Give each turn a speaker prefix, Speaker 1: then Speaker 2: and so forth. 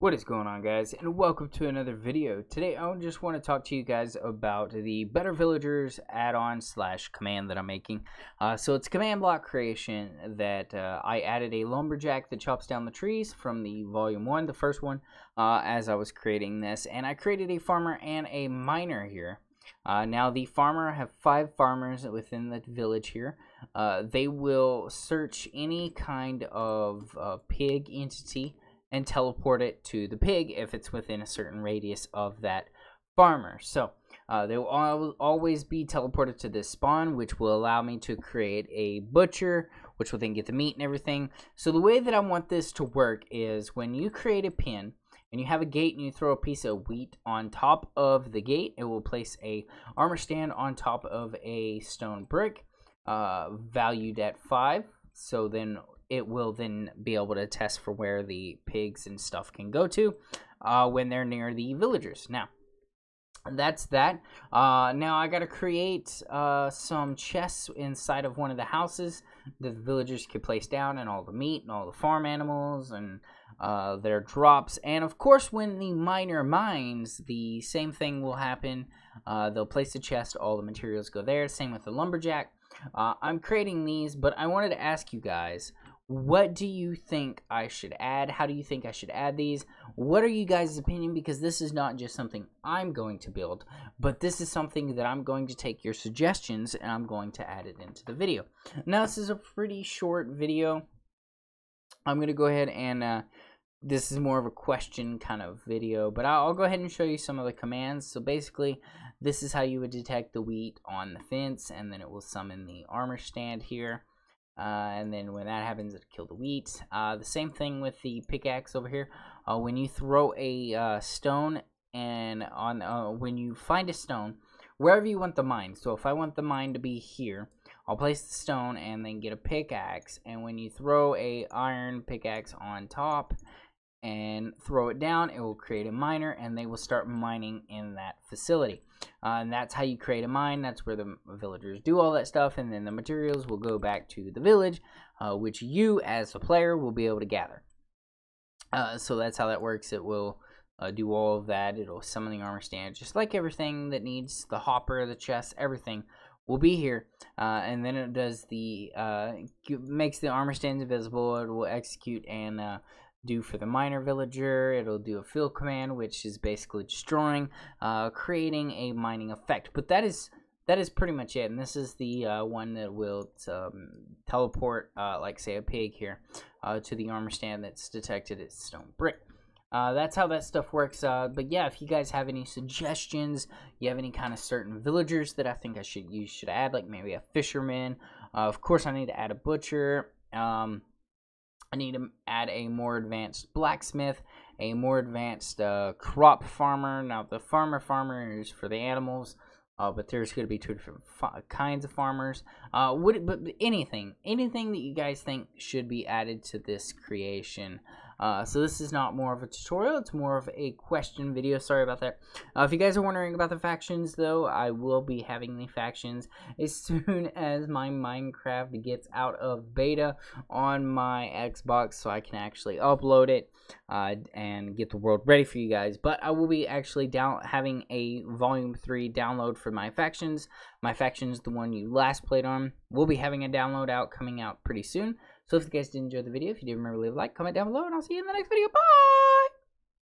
Speaker 1: What is going on guys and welcome to another video. Today I just want to talk to you guys about the Better Villagers add-on slash command that I'm making. Uh, so it's command block creation that uh, I added a lumberjack that chops down the trees from the volume 1, the first one, uh, as I was creating this. And I created a farmer and a miner here. Uh, now the farmer, I have five farmers within the village here. Uh, they will search any kind of uh, pig entity and teleport it to the pig if it's within a certain radius of that farmer. So uh, they will al always be teleported to this spawn, which will allow me to create a butcher, which will then get the meat and everything. So the way that I want this to work is when you create a pin, and you have a gate and you throw a piece of wheat on top of the gate, it will place a armor stand on top of a stone brick uh, valued at 5. So then it will then be able to test for where the pigs and stuff can go to uh, when they're near the villagers. Now, that's that. Uh, now I gotta create uh, some chests inside of one of the houses that the villagers can place down and all the meat and all the farm animals and uh, their drops. And of course, when the miner mines, the same thing will happen. Uh, they'll place the chest, all the materials go there. Same with the lumberjack. Uh, I'm creating these, but I wanted to ask you guys what do you think I should add? How do you think I should add these? What are you guys' opinion? Because this is not just something I'm going to build, but this is something that I'm going to take your suggestions and I'm going to add it into the video. Now, this is a pretty short video. I'm going to go ahead and uh, this is more of a question kind of video, but I'll, I'll, go ahead and show you some of the commands. So basically, this is how you would detect the wheat on the fence, and then it will summon the armor stand here. Uh, and then when that happens, it'll kill the wheat. Uh, the same thing with the pickaxe over here. Uh, when you throw a uh, stone and on uh, when you find a stone, wherever you want the mine. So if I want the mine to be here, I'll place the stone and then get a pickaxe. And when you throw a iron pickaxe on top and throw it down, it will create a miner and they will start mining in that facility. Uh, and that's how you create a mine. That's where the villagers do all that stuff. And then the materials will go back to the village, uh, which you, as a player, will be able to gather. Uh, so that's how that works. It will uh, do all of that. It'll summon the armor stand, just like everything that needs the hopper, the chest, everything will be here. Uh, and then it does the uh, makes the armor stands invisible. It will execute and do for the miner villager. It'll do a field command, which is basically destroying, uh, creating a mining effect. But that is that is pretty much it. And this is the uh, one that will um, teleport, uh, like say a pig here, uh, to the armor stand that's detected at stone brick. Uh, that's how that stuff works. Uh, but yeah, if you guys have any suggestions, you have any kind of certain villagers that I think I should you should add, like maybe a fisherman. of course, I need to add a butcher. Um, I need to add a more advanced blacksmith, a more advanced uh, crop farmer. Now, the farmer farmer is for the animals, uh, but there's going to be two different kinds of farmers. Uh, would but anything, anything that you guys think should be added to this creation. Uh, so this is not more of a tutorial, it's more of a question video. Sorry about that. Uh, if you guys are wondering about the factions, though, I will be having the factions as soon as my Minecraft gets out of beta on my Xbox, so I can actually upload it uh, and get the world ready for you guys. But I will be actually down having a Volume 3 download for my factions. My factions, the one you last played on, will be having a download out coming out pretty soon. So if you guys did enjoy the video, if you did remember, leave a like, comment down below, and I'll see you in the next video. Bye!